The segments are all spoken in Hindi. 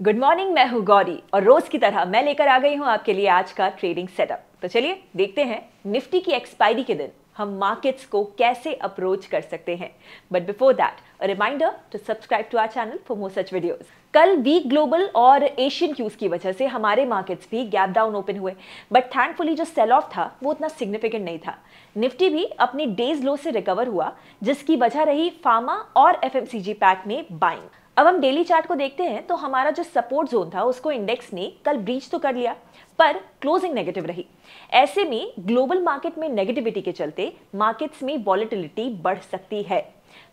गुड मॉर्निंग मैं हूँ गौरी और रोज की तरह मैं लेकर आ गई हूँ आपके लिए आज का ट्रेडिंग सेटअप तो चलिए देखते हैं निफ्टी की एक्सपायरी के दिन हम मार्केट्स को कैसे अप्रोच कर सकते हैं। But before that reminder to subscribe to our channel for more such videos कल वीक ग्लोबल और एशियन क्यूज की वजह से हमारे मार्केट्स भी गैप डाउन ओपन हुए। बट थैंकफुली जो सेल ऑफ़ था, वो उतना सिग्निफिकेंट नहीं था। निफ्टी भी अपनी डेज़ लो से रिकवर हुआ, जिसकी वजह रही फार्मा और एफएमसीजी पैक में बाइंग अब हम डेली चार्ट को देखते हैं तो हमारा जो सपोर्ट जोन था उसको इंडेक्स ने कल ब्रीच तो कर लिया पर क्लोजिंग नेगेटिव रही। ऐसे में ग्लोबल मार्केट में नेगेटिविटी के चलते मार्केट्स में वॉलेटिलिटी बढ़ सकती है।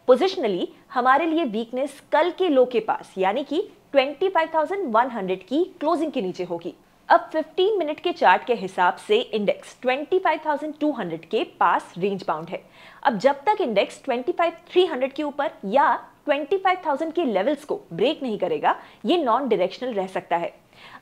पोजिशनली हमारे लिए वीकनेस कल के लो के पास यानी कि 25,100 की क्लोजिंग के नीचे होगी। अब 15 मिनट के चार्ट के हिसाब से इंडेक्स 25,200 के पास रेंज बाउंड है। अब जब तक इंडेक्स 25,300 के ऊपर या 25,000 के लेवल्स को ब्रेक नहीं करेगा ये नॉन डायरेक्शनल रह सकता है।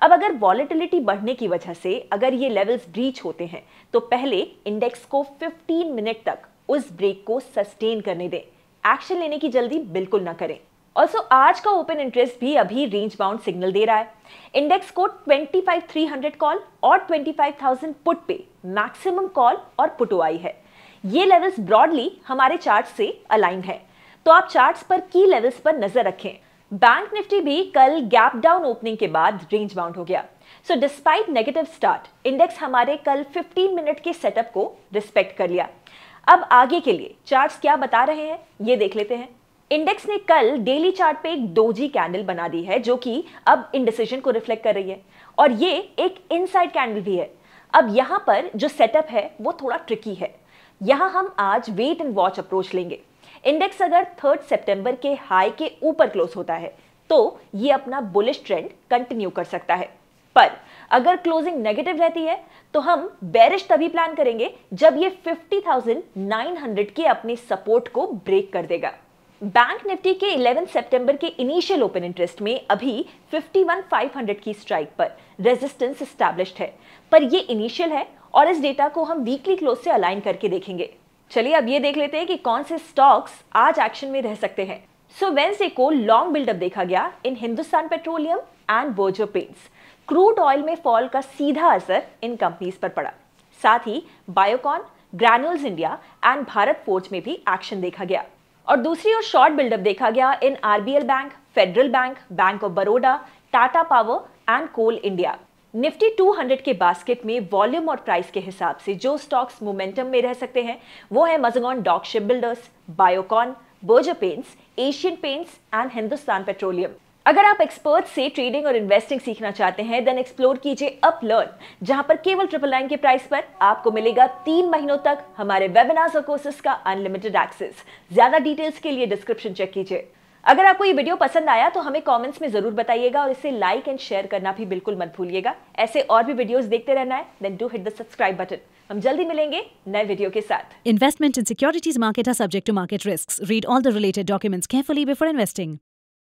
अब अगर वॉलेटिलिटी बढ़ने की वजह से अगर ये लेवल्स ब्रीच होते हैं तो पहले इंडेक्स को 15 मिनट तक उस ब्रेक को सस्टेन करने दें। एक्शन लेने की जल्दी बिल्कुल ना करें। ऑल्सो आज का ओपन इंटरेस्ट भी अभी रेंज बाउंड सिग्नल दे रहा है। इंडेक्स को 25,300 कॉल और 25,000 पुट पे मैक्सिमम कॉल और पुटो आई है। ये लेवल्स ब्रॉडली हमारे चार्ट से अलाइन है। तो आप चार्ट्स पर की लेवल्स पर नज़र रखें। बैंक निफ्टी भी कल गैप डाउन ओपनिंग के बाद रेंज बाउंड हो गया। So despite negative start index हमारे कल 15 मिनट के सेटअप को रिस्पेक्ट कर लिया। अब आगे के लिए चार्ट्स क्या बता रहे हैं, ये देख लेते हैं। इंडेक्स ने कल डेली चार्ट पे एक डोजी कैंडल बना दी है, जो कि अब इंडिसीजन को रिफ्लेक्ट कर रही है। और ये एक इनसाइड कैंडल भी है। अब यहाँ पर जो सेटअप है, वो थोड़ा ट्रिकी है। यहाँ हम आज वेट एंड वॉच अप्रोच लेंगे। इंडेक्स अगर थर्ड सितंबर के हाई के ऊपर क्लोज होता है तो ये अपना बुलिश ट्रेंड कंटिन्यू कर सकता है। पर अगर क्लोजिंग नेगेटिव रहती है तो हम बेरिश तभी प्लान करेंगे जब ये 50,900 के अपने सपोर्ट को ब्रेक कर देगा। बैंक निफ्टी के 11 सितंबर के इनिशियल ओपन इंटरेस्ट में अभी 51,500 की स्ट्राइक पर रेजिस्टेंस स्टैब्लिश्ड है। पर ये इनिशियल है और इस डेटा को हम वीकली क्लोज से अलाइन करके देखेंगे। चलिए अब ये देख लेते हैं कि कौन से स्टॉक्स आज एक्शन में रह सकते हैं। सो वेंसडे को लॉन्ग बिल्डअप देखा गया इन हिंदुस्तान पेट्रोलियम एंड बोजो पेंट्स क्रूड ऑयल में फॉल का सीधा असर इन कंपनीज़ पर पड़ा। साथ ही Biocon Granules India and Bharat Forge में भी एक्शन देखा गया। और दूसरी ओर शॉर्ट बिल्डअप देखा गया in RBL bank Federal bank bank of Baroda Tata power and Coal India Nifty 200 के बास्केट में वॉल्यूम और प्राइस के हिसाब से जो स्टॉक्स मोमेंटम में रह सकते हैं, वो है Mazagon dock ship builders Biocon Berger paints Asian paints and Hindustan Petroleum अगर आप एक्सपर्ट से ट्रेडिंग और इन्वेस्टिंग सीखना चाहते हैं देन एक्सप्लोर कीजिए अप लर्न जहाँ पर केवल ट्रिपल नाइन के प्राइस पर आपको मिलेगा तीन महीनों तक हमारे वेबिनार्स और कोर्सेज का अनलिमिटेड एक्सेस ज़्यादा डिटेल्स के लिए डिस्क्रिप्शन चेक कीजिए। अगर आपको ये वीडियो पसंद आया तो हमें कमेंट्स में ज़रूर बताइएगा और इसे लाइक एंड शेयर करना भी बिल्कुल मत भूलिएगा। ऐसे और भी वीडियोस देखते रहना है then do hit the subscribe button हम जल्दी मिलेंगे नए वीडियो के साथ। Investment in securities market are subject to market risk read all the related documents carefully before investing.